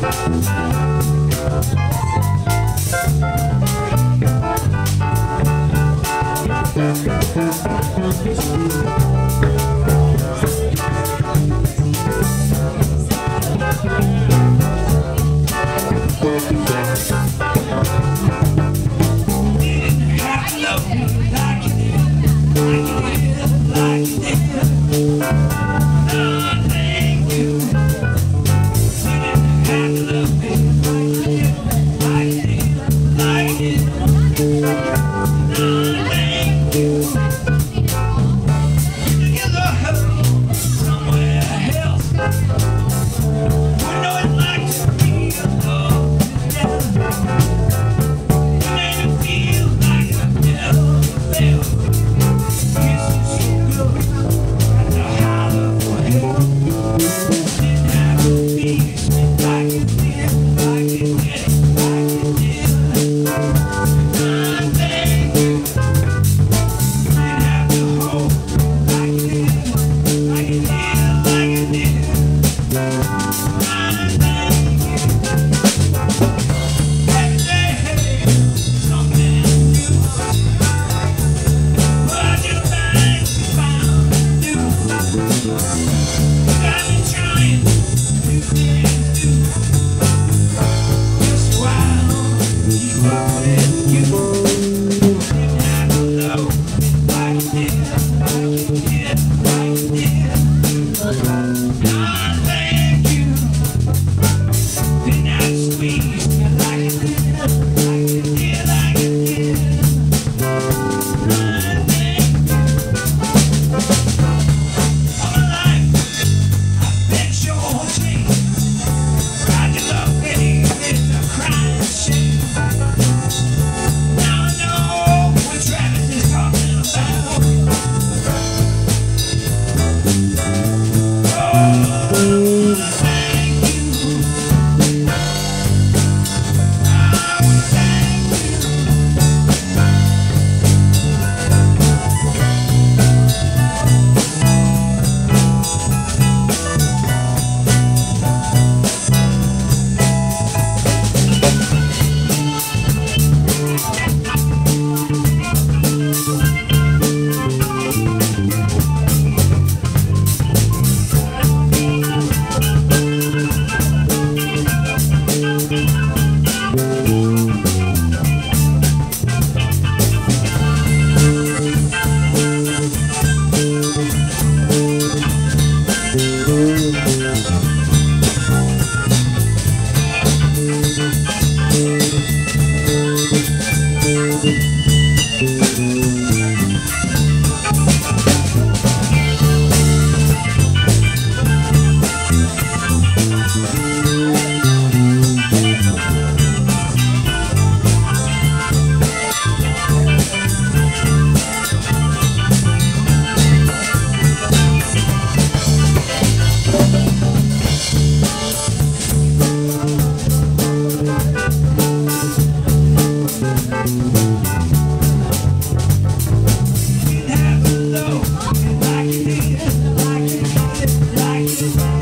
Thank you. smiling you Thank you.